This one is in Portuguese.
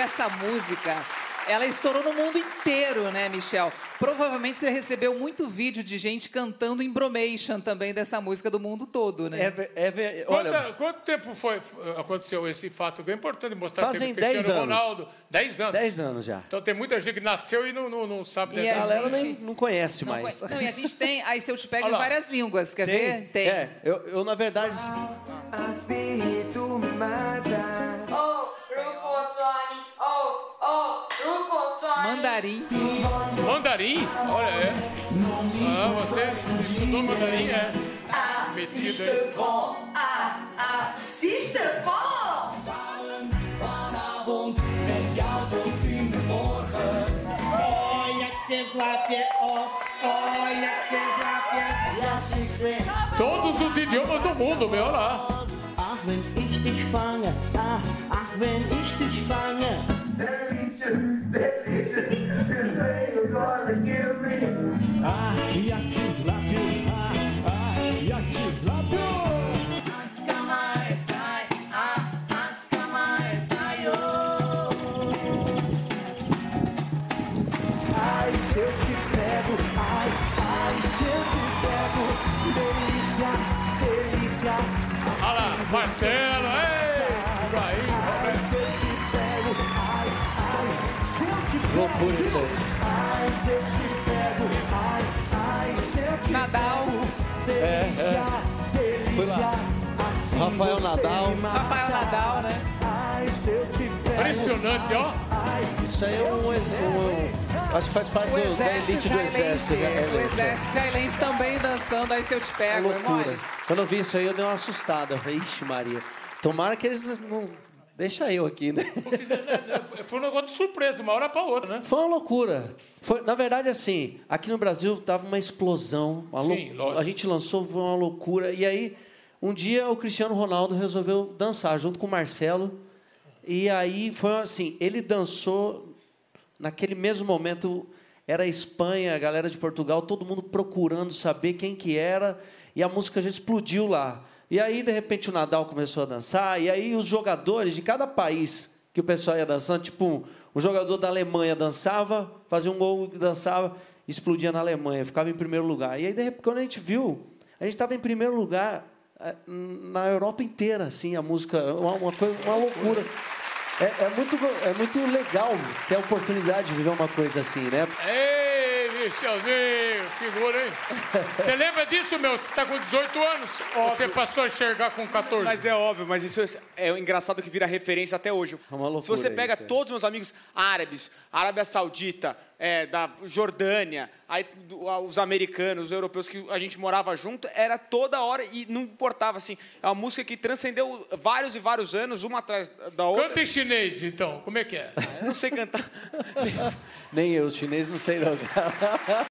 essa música, ela estourou no mundo inteiro, né, Michel? Provavelmente você recebeu muito vídeo de gente cantando Embromation também dessa música do mundo todo, né? É, é ver- olha, Quanta- quanto tempo foi, aconteceu esse fato? É importante mostrar Fazem que o Cristiano 10 anos. Ronaldo. 10 anos. 10 anos já. Então tem muita gente que nasceu e não, não, não sabe E A dessa a galera gente- nem, não conhece Não, mais. não, e a gente tem. Aí se eu te pego Olha em lá. várias línguas, quer ver? Tem. É, eu, eu na verdade. Oh, Mandarim. Mandarim? Olha, é. Ah, você estudou mandarim? É. Ah, Metido aí. Ah, ah. Todos os idiomas do mundo, meu, olha lá. Ach, wenn ich dich fange, ach, ach, wenn ich dich fange. Ah, ja te złapię, ah, ah, ja te złapię. Ai, se Loucura isso aí. ai, se eu te pego, ai, ai, se eu te Nadal. delícia, Fui lá. Rafael Nadal. Rafael Nadal, né? Ai, se eu te pego, impressionante, ó. Isso aí é um. ex- um- acho que faz parte do, da exército elite do exército. né? O É, é. exército israelense também dançando, aí se eu te É pego. é loucura. mole. Quando eu vi isso aí, eu dei uma assustada. Eu falei, ixi, Maria. Tomara que eles não. Deixa eu aqui, né? Foi um negócio de surpresa, de uma hora para outra, né? Foi uma loucura. Foi, na verdade, assim, aqui no Brasil tava uma explosão. Uma Sim, lou- lógico. A gente lançou, foi uma loucura. E aí, um dia o Cristiano Ronaldo resolveu dançar junto com o Marcelo. E aí foi assim, ele dançou naquele mesmo momento. Era a Espanha, a galera de Portugal, todo mundo procurando saber quem que era. E a música já explodiu lá. E aí, de repente, o Nadal começou a dançar. E aí, os jogadores de cada país que o pessoal ia dançando, tipo, o jogador da Alemanha dançava, fazia um gol, dançava, explodia na Alemanha, ficava em primeiro lugar. E aí, de repente, quando a gente viu, a gente estava em primeiro lugar eh, na Europa inteira, assim, a música, uma, uma, coisa, uma loucura. É, é muito, é muito legal ter a oportunidade de viver uma coisa assim, né? Ei, Michelzinho, figura, hein? Você lembra disso, meu? Você tá com 18 anos? Você passou a enxergar com 14? Mas é óbvio, mas isso é engraçado que vira referência até hoje. É uma loucura Se você pega isso, é. todos os meus amigos árabes, Arábia Saudita, é, da Jordânia, aí, os americanos, os europeus que a gente morava junto, era toda hora e não importava assim. É uma música que transcendeu vários e vários anos, uma atrás da outra. Canta em chinês, então. Como é que é? Eu não sei cantar. Nem eu, chinês, não sei não.